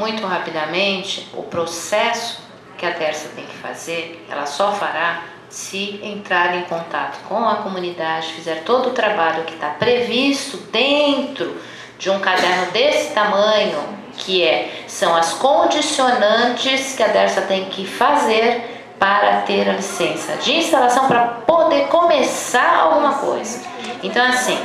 muito rapidamente, o processo que a Terça tem que fazer, ela só fará se entrar em contato com a comunidade, fizer todo o trabalho que está previsto dentro de um caderno desse tamanho, que é, são as condicionantes que a Dersa tem que fazer para ter a licença de instalação para poder começar alguma coisa. Então, assim,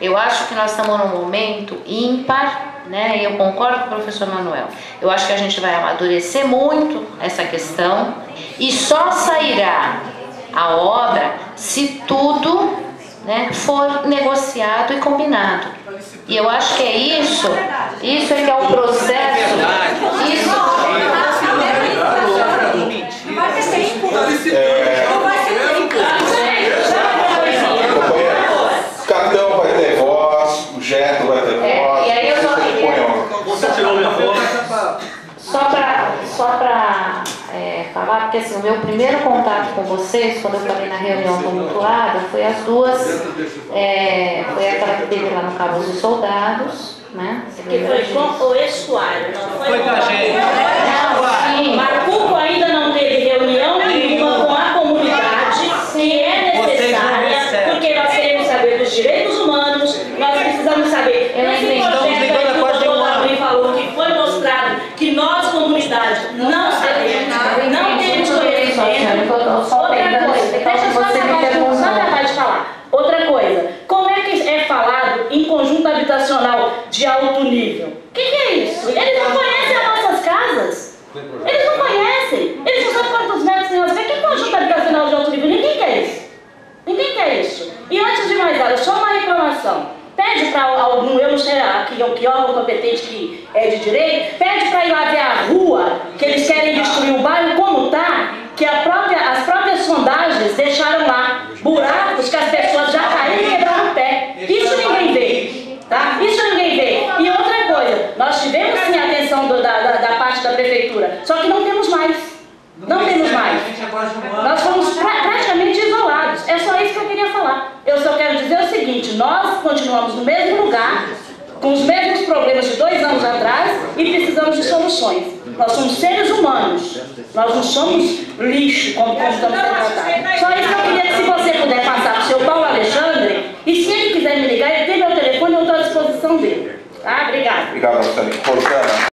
eu acho que nós estamos num momento ímpar né? E eu concordo com o professor Manuel. Eu acho que a gente vai amadurecer muito essa questão e só sairá a obra se tudo né, for negociado e combinado. E eu acho que é isso, isso é que é o processo. Isso. É, cartão vai ter voz, o Geto vai ter É, voz. e aí eu só- você põe um- Você tirou minha voz. Só para só pra, é, falar, porque assim, o meu primeiro contato com vocês, quando eu falei na reunião tumultuada, foi as duas, é, foi aquela que teve lá no Cabo dos Soldados, né? Que foi com o estuário, não foi, Foi com a gente. Não, sim. Marcuco ainda não teve reunião nenhuma com a comunidade, que é necessária, porque nós queremos saber dos direitos humanos, nós precisamos saber. Eu Esse entendi. Estamos projeto ligando aí há que o quase um doutor ano. Davi falou, que foi mostrado, que nós, comunidade, não sabemos, não temos conhecimento. Outra coisa, deixa eu só Você me acabar de- perguntou. só acabar de falar. Outra coisa, como é que é falado em conjunto habitacional de alto nível? O que, que é isso? Eles não conhecem as nossas casas. Eles não conhecem. Eles não sabem quantos metros tem. O que é conjunto habitacional de alto nível? Ninguém quer isso. Ninguém quer isso. E antes de mais nada, só uma reclamação. Pede para algum, eu não sei ah, que, que órgão competente que é de direito, pede para ir lá ver a rua, que eles querem destruir o bairro como tá, que a própria, as próprias sondagens deixaram lá buracos que as pessoas já caíram e quebraram o pé. Isso ninguém vê. Tá? Isso ninguém vê. E outra coisa, nós tivemos sim a atenção do- da, da, da parte da prefeitura, só que não temos mais. Não temos mais. Nós fomos pra- praticamente isolados. É só isso que eu queria falar. Eu só quero dizer o seguinte: nós continuamos no mesmo lugar, com os mesmos problemas de dois anos atrás e precisamos de soluções. Nós somos seres humanos. Nós não somos lixo, como, como estamos sendo tratados. Só isso que eu queria que, se você puder passar para o seu Paulo Alexandre, e se ele quiser me ligar, ele tem meu telefone, eu estou à disposição dele.